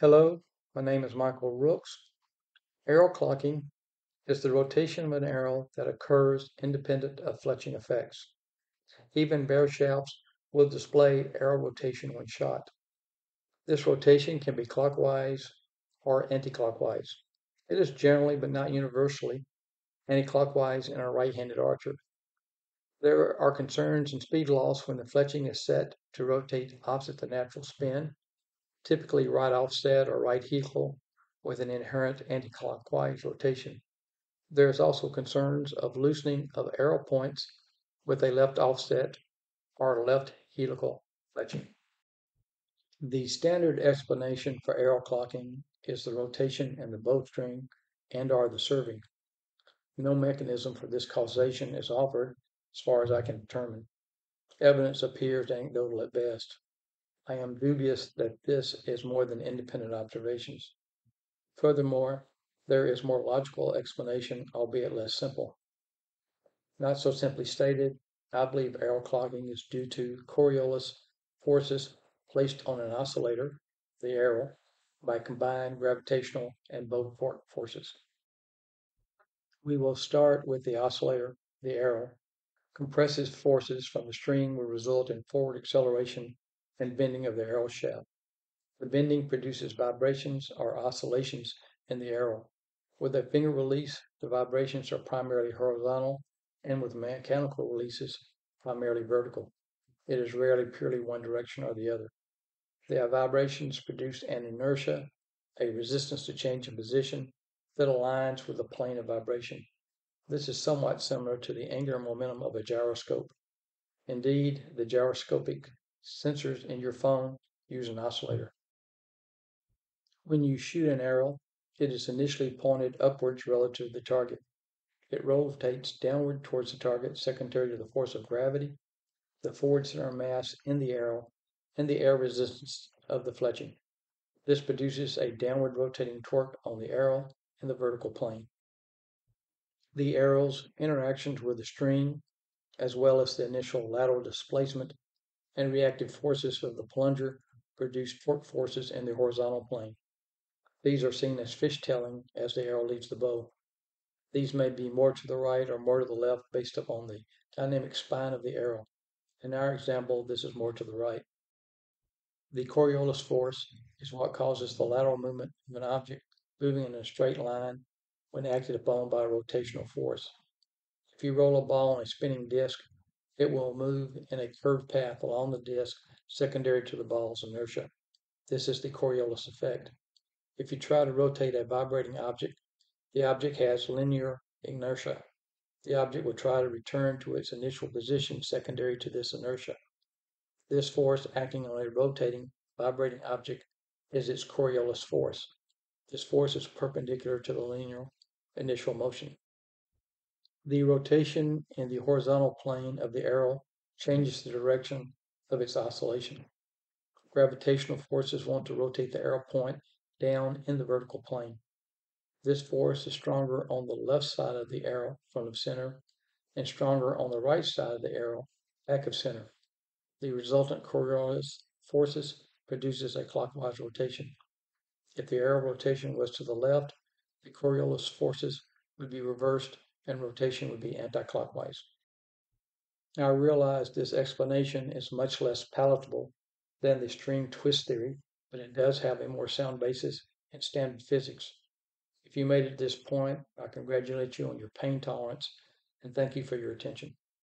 Hello, my name is Michael Rooks. Arrow clocking is the rotation of an arrow that occurs independent of fletching effects. Even bare shafts will display arrow rotation when shot. This rotation can be clockwise or anticlockwise. It is generally, but not universally, anticlockwise in a right-handed archer. There are concerns in speed loss when the fletching is set to rotate opposite the natural spin, typically right offset or right helical with an inherent anticlockwise rotation. There is also concerns of loosening of arrow points with a left offset or left helical fletching. The standard explanation for arrow clocking is the rotation in the bowstring and or the serving. No mechanism for this causation is offered as far as I can determine. Evidence appears anecdotal at best. I am dubious that this is more than independent observations. Furthermore, there is more logical explanation, albeit less simple. Not so simply stated, I believe arrow clocking is due to Coriolis forces placed on an oscillator, the arrow, by combined gravitational and bow forces. We will start with the oscillator, the arrow, Compressive forces from the string will result in forward acceleration and bending of the arrow shaft. The bending produces vibrations or oscillations in the arrow. With a finger release, the vibrations are primarily horizontal, and with mechanical releases, primarily vertical. It is rarely purely one direction or the other. The vibrations produce an inertia, a resistance to change in position, that aligns with the plane of vibration. This is somewhat similar to the angular momentum of a gyroscope. Indeed, the gyroscopic sensors in your phone use an oscillator. Mm-hmm. When you shoot an arrow, it is initially pointed upwards relative to the target. It rotates downward towards the target secondary to the force of gravity, the forward center mass in the arrow, and the air resistance of the fletching. This produces a downward rotating torque on the arrow in the vertical plane the arrow's interactions with the string, as well as the initial lateral displacement and reactive forces of the plunger produce torque forces in the horizontal plane. These are seen as fishtailing as the arrow leaves the bow. These may be more to the right or more to the left based upon the dynamic spine of the arrow. In our example, this is more to the right. The Coriolis force is what causes the lateral movement of an object moving in a straight line when acted upon by a rotational force. If you roll a ball on a spinning disk, it will move in a curved path along the disk secondary to the ball's inertia. This is the Coriolis effect. If you try to rotate a vibrating object, the object has linear inertia. The object will try to return to its initial position secondary to this inertia. This force acting on a rotating, vibrating object is its Coriolis force. This force is perpendicular to the linear initial motion. The rotation in the horizontal plane of the arrow changes the direction of its oscillation. Gravitational forces want to rotate the arrow point down in the vertical plane. This force is stronger on the left side of the arrow from the center and stronger on the right side of the arrow back of center. The resultant Coriolis forces produces a clockwise rotation. If the arrow rotation was to the left, the Coriolis forces would be reversed and rotation would be anticlockwise. Now I realize this explanation is much less palatable than the string twist theory, but it does have a more sound basis in standard physics. If you made it this point, I congratulate you on your pain tolerance and thank you for your attention.